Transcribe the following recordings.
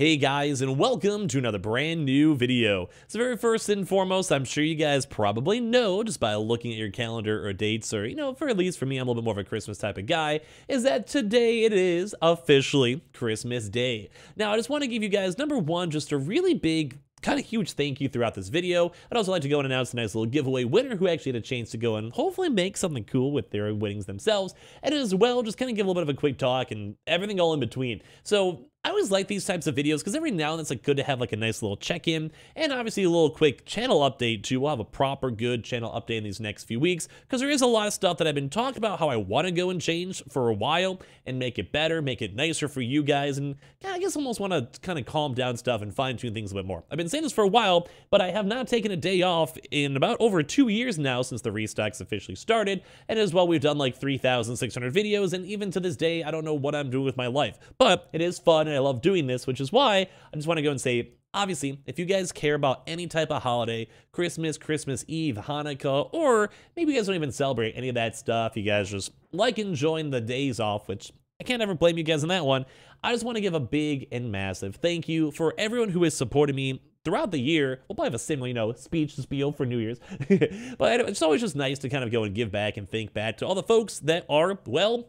Hey guys, and welcome to another brand new video. So very first and foremost, I'm sure you guys probably know just by looking at your calendar or dates, or you know, for at least for me, I'm a little bit more of a Christmas type of guy, is that today it is officially Christmas Day. Now, I just want to give you guys, number one, just a really big kind of huge thank you throughout this video. I'd also like to go and announce a nice little giveaway winner who actually had a chance to go and hopefully make something cool with their winnings themselves. And as well, just kind of give a little bit of a quick talk and everything all in between. So I always like these types of videos because every now and then it's like good to have like a nice little check-in and obviously a little quick channel update too. We'll have a proper good channel update in these next few weeks because there is a lot of stuff that I've been talking about how I want to go and change for a while and make it better, make it nicer for you guys and yeah, I guess almost want to kind of calm down stuff and fine-tune things a bit more. I've been saying this for a while, but I have not taken a day off in about over two years now since the restocks officially started and as well we've done like 3,600 videos and even to this day I don't know what I'm doing with my life, but it is fun and I love doing this, which is why I just want to go and say, obviously, if you guys care about any type of holiday, Christmas, Christmas Eve, Hanukkah, or maybe you guys don't even celebrate any of that stuff, you guys just like enjoying the days off, which I can't ever blame you guys on that one. I just want to give a big and massive thank you for everyone who has supported me throughout the year. We'll probably have a similar, you know, speech spiel for New Year's. but it's always just nice to kind of go and give back and think back to all the folks that are, well,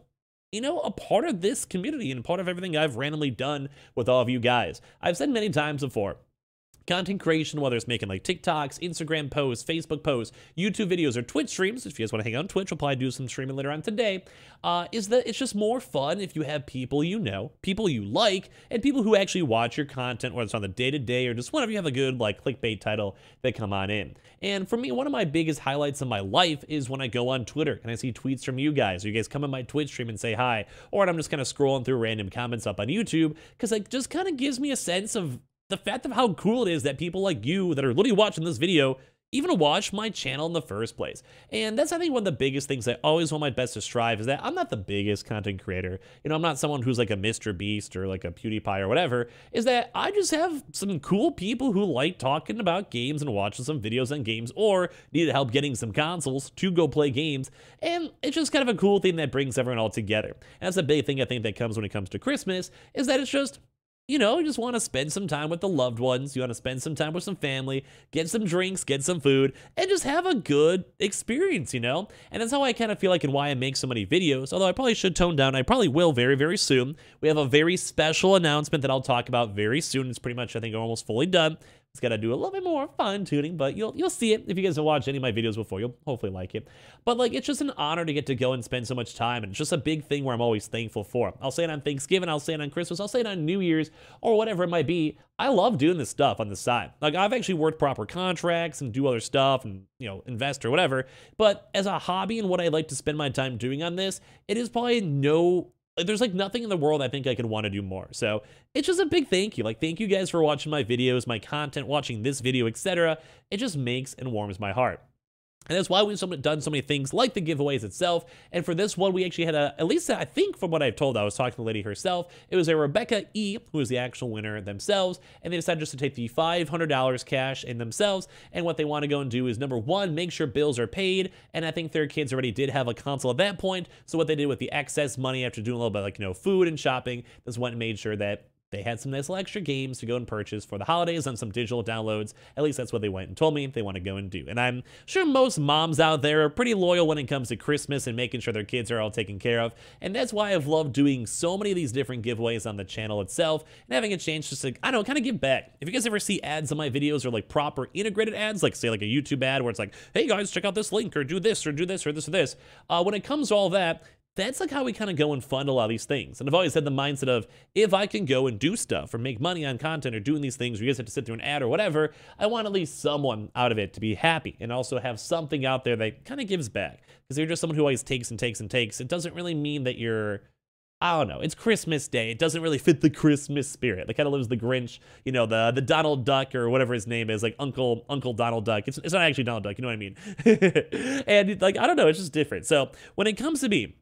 you know, a part of this community and part of everything I've randomly done with all of you guys. I've said many times before, content creation, whether it's making like TikToks, Instagram posts, Facebook posts, YouTube videos, or Twitch streams, if you guys want to hang out on Twitch, we'll probably do some streaming later on today, uh, is that it's just more fun if you have people you know, people you like, and people who actually watch your content, whether it's on the day-to-day or just whenever you have a good like clickbait title that come on in. And for me, one of my biggest highlights of my life is when I go on Twitter and I see tweets from you guys, or you guys come on my Twitch stream and say hi, or I'm just kind of scrolling through random comments up on YouTube, because it just kind of gives me a sense of the fact of how cool it is that people like you that are literally watching this video even watch my channel in the first place. And that's, I think, one of the biggest things I always want my best to strive is that I'm not the biggest content creator. You know, I'm not someone who's like a Mr. Beast or like a PewDiePie or whatever, is that I just have some cool people who like talking about games and watching some videos on games or needed help getting some consoles to go play games. And it's just kind of a cool thing that brings everyone all together. And that's a big thing I think that comes when it comes to Christmas is that it's just you know, you just want to spend some time with the loved ones. You want to spend some time with some family, get some drinks, get some food, and just have a good experience, you know? And that's how I kind of feel like and why I make so many videos. Although I probably should tone down. I probably will very, very soon. We have a very special announcement that I'll talk about very soon. It's pretty much, I think, almost fully done. It's got to do a little bit more fine tuning, but you'll you'll see it if you guys have watched any of my videos before. You'll hopefully like it. But like, it's just an honor to get to go and spend so much time, and it's just a big thing where I'm always thankful for. I'll say it on Thanksgiving, I'll say it on Christmas, I'll say it on New Year's, or whatever it might be. I love doing this stuff on the side. Like I've actually worked proper contracts and do other stuff and you know invest or whatever. But as a hobby and what I like to spend my time doing on this, it is probably no there's like nothing in the world I think I could want to do more. So it's just a big thank you. Like, thank you guys for watching my videos, my content, watching this video, etc. It just makes and warms my heart. And that's why we've done so many things like the giveaways itself. And for this one, we actually had a, at least I think from what I've told, I was talking to the lady herself, it was a Rebecca E, who was the actual winner themselves. And they decided just to take the $500 cash in themselves. And what they want to go and do is number one, make sure bills are paid. And I think their kids already did have a console at that point. So what they did with the excess money after doing a little bit like, you know, food and shopping, just went and made sure that they had some nice little extra games to go and purchase for the holidays and some digital downloads. At least that's what they went and told me they want to go and do. And I'm sure most moms out there are pretty loyal when it comes to Christmas and making sure their kids are all taken care of. And that's why I've loved doing so many of these different giveaways on the channel itself and having a chance just to, I don't know, kind of give back. If you guys ever see ads on my videos or like proper integrated ads, like say like a YouTube ad where it's like, hey guys, check out this link or do this or do this or this or this. Uh, when it comes to all that, that's like how we kind of go and fund a lot of these things. And I've always had the mindset of if I can go and do stuff or make money on content or doing these things, or you guys have to sit through an ad or whatever, I want at least someone out of it to be happy and also have something out there that kind of gives back. Because you're just someone who always takes and takes and takes. It doesn't really mean that you're I don't know. It's Christmas Day. It doesn't really fit the Christmas spirit. It kind of lives the Grinch, you know, the the Donald Duck or whatever his name is, like Uncle Uncle Donald Duck. It's, it's not actually Donald Duck. You know what I mean? and like I don't know. It's just different. So when it comes to me,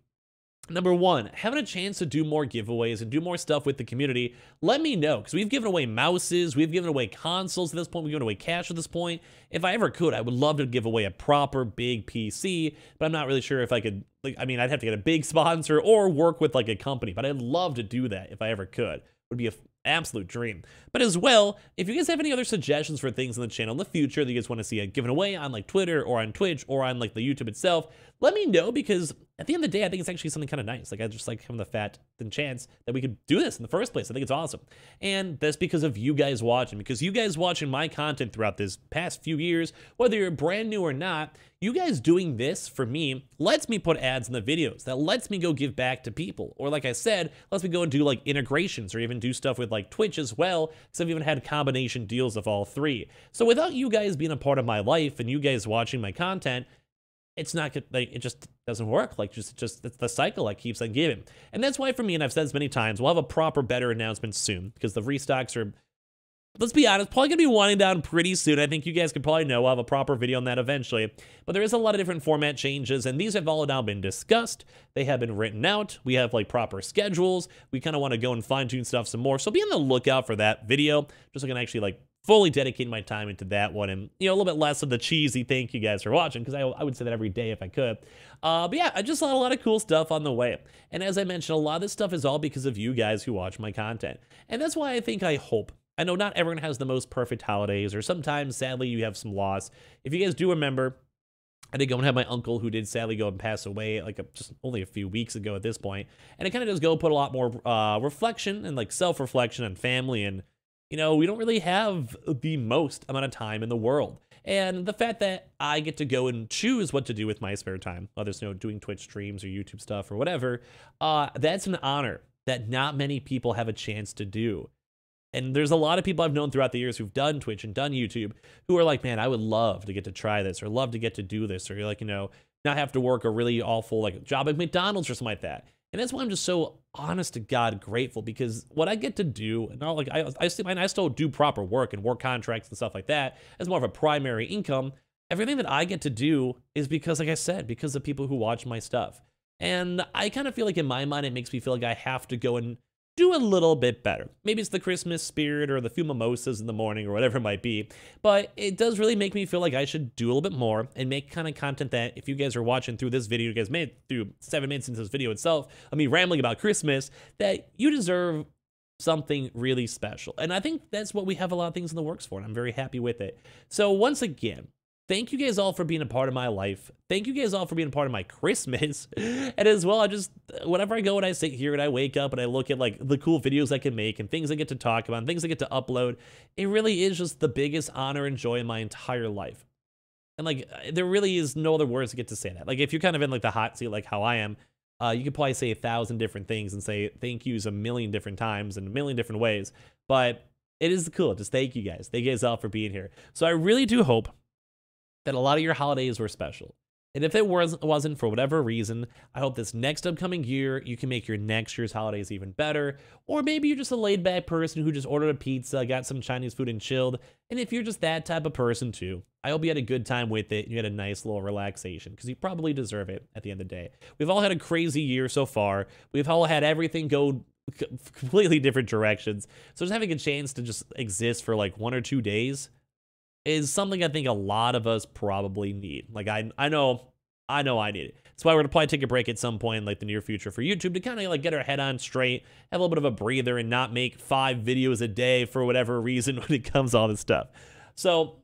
Number one, having a chance to do more giveaways and do more stuff with the community, let me know. Because we've given away mouses, we've given away consoles at this point, we've given away cash at this point. If I ever could, I would love to give away a proper big PC, but I'm not really sure if I could, like, I mean, I'd have to get a big sponsor or work with like a company, but I'd love to do that if I ever could. It would be a absolute dream. But as well, if you guys have any other suggestions for things in the channel in the future that you guys want to see a given away on like Twitter or on Twitch or on like the YouTube itself, let me know because at the end of the day, I think it's actually something kind of nice. Like I just like having the fat and chance that we could do this in the first place. I think it's awesome. And that's because of you guys watching, because you guys watching my content throughout this past few years, whether you're brand new or not, you guys doing this for me lets me put ads in the videos. That lets me go give back to people. Or like I said, lets me go and do like integrations or even do stuff with like Twitch as well, because I've even had combination deals of all three. So without you guys being a part of my life and you guys watching my content, it's not good. Like it just doesn't work. Like just, just it's the cycle that keeps on giving. And that's why for me, and I've said this many times, we'll have a proper, better announcement soon because the restocks are. Let's be honest, probably gonna be winding down pretty soon. I think you guys could probably know. We'll have a proper video on that eventually. But there is a lot of different format changes, and these have all now been discussed. They have been written out. We have like proper schedules. We kind of want to go and fine tune stuff some more. So be on the lookout for that video, just so I can actually like fully dedicating my time into that one and you know a little bit less of the cheesy thank you guys for watching because I, I would say that every day if i could. Uh, but yeah i just saw a lot of cool stuff on the way. And as i mentioned a lot of this stuff is all because of you guys who watch my content. And that's why i think i hope i know not everyone has the most perfect holidays or sometimes sadly you have some loss. If you guys do remember I did go and have my uncle who did sadly go and pass away like a, just only a few weeks ago at this point. And it kind of does go put a lot more uh, reflection and like self-reflection on family and you know, we don't really have the most amount of time in the world. And the fact that I get to go and choose what to do with my spare time, whether it's you know, doing Twitch streams or YouTube stuff or whatever, uh, that's an honor that not many people have a chance to do. And there's a lot of people I've known throughout the years who've done Twitch and done YouTube who are like, man, I would love to get to try this or love to get to do this or like, you know, not have to work a really awful like job at McDonald's or something like that. And that's why I'm just so honest to God grateful because what I get to do, and not like I, I, I still do proper work and work contracts and stuff like that as more of a primary income. Everything that I get to do is because, like I said, because of people who watch my stuff. And I kind of feel like in my mind, it makes me feel like I have to go and do a little bit better. Maybe it's the Christmas spirit or the few mimosas in the morning or whatever it might be, but it does really make me feel like I should do a little bit more and make kind of content that if you guys are watching through this video, you guys made through seven minutes into this video itself, I mean, rambling about Christmas, that you deserve something really special. And I think that's what we have a lot of things in the works for, and I'm very happy with it. So once again, thank you guys all for being a part of my life. Thank you guys all for being a part of my Christmas. and as well, I just, whenever I go and I sit here and I wake up and I look at like the cool videos I can make and things I get to talk about and things I get to upload, it really is just the biggest honor and joy in my entire life. And like, there really is no other words to get to say that. Like, if you're kind of in like the hot seat, like how I am, uh, you could probably say a thousand different things and say thank yous a million different times in a million different ways. But it is cool. Just thank you guys. Thank you guys all for being here. So I really do hope that a lot of your holidays were special. And if it was, wasn't for whatever reason, I hope this next upcoming year you can make your next year's holidays even better. Or maybe you're just a laid back person who just ordered a pizza, got some Chinese food and chilled. And if you're just that type of person too, I hope you had a good time with it and you had a nice little relaxation because you probably deserve it at the end of the day. We've all had a crazy year so far. We've all had everything go completely different directions. So just having a chance to just exist for like one or two days is something I think a lot of us probably need. Like I I know I know I need it. That's why we're gonna probably take a break at some point in like the near future for YouTube to kind of like get our head on straight, have a little bit of a breather, and not make five videos a day for whatever reason when it comes to all this stuff. So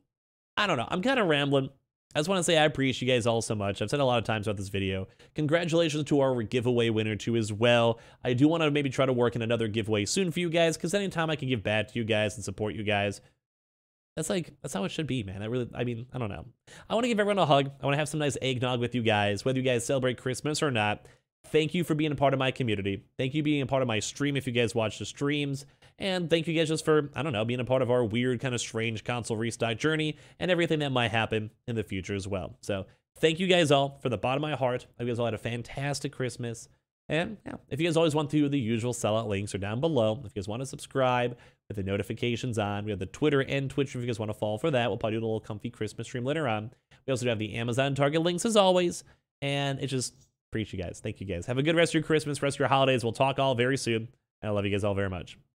I don't know. I'm kind of rambling. I just want to say I appreciate you guys all so much. I've said a lot of times about this video. Congratulations to our giveaway winner too as well. I do want to maybe try to work in another giveaway soon for you guys because anytime I can give back to you guys and support you guys, that's like that's how it should be, man. I really, I mean, I don't know. I want to give everyone a hug. I want to have some nice eggnog with you guys, whether you guys celebrate Christmas or not. Thank you for being a part of my community. Thank you being a part of my stream if you guys watch the streams. And thank you guys just for, I don't know, being a part of our weird, kind of strange console restock journey and everything that might happen in the future as well. So thank you guys all from the bottom of my heart. I hope you guys all had a fantastic Christmas. And yeah, if you guys always want to, the usual sellout links are down below. If you guys want to subscribe with the notifications on, we have the Twitter and Twitch if you guys want to follow for that. We'll probably do a little comfy Christmas stream later on. We also do have the Amazon Target links as always. And it just preach you guys. Thank you guys. Have a good rest of your Christmas, rest of your holidays. We'll talk all very soon. And I love you guys all very much.